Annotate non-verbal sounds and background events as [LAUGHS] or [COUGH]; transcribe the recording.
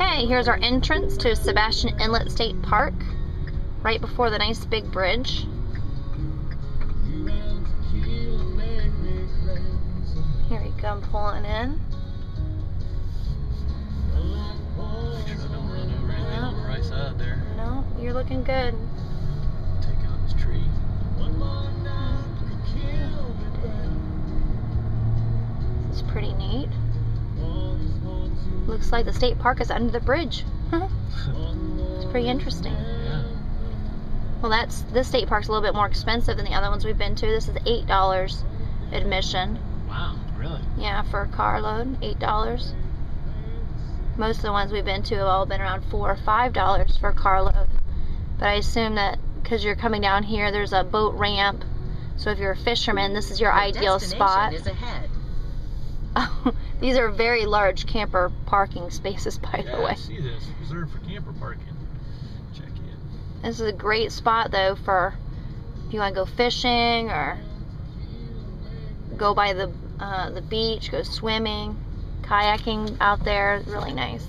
Okay, here's our entrance to Sebastian Inlet State Park, right before the nice big bridge. Here we go, I'm pulling in. No, you're looking good. Take out this tree. This is pretty neat. Looks like the state park is under the bridge. it's pretty interesting. Yeah. Well, that's this state park's a little bit more expensive than the other ones we've been to. This is eight dollars admission. Wow, really? Yeah, for a carload, eight dollars. Most of the ones we've been to have all been around four or five dollars for a carload. But I assume that because you're coming down here, there's a boat ramp. So if you're a fisherman, this is your ideal spot. Is ahead. [LAUGHS] These are very large camper parking spaces, by yeah, the way. I see this. Reserved for camper parking. Check in. This is a great spot though for if you want to go fishing or go by the uh, the beach, go swimming, kayaking out there. Really nice.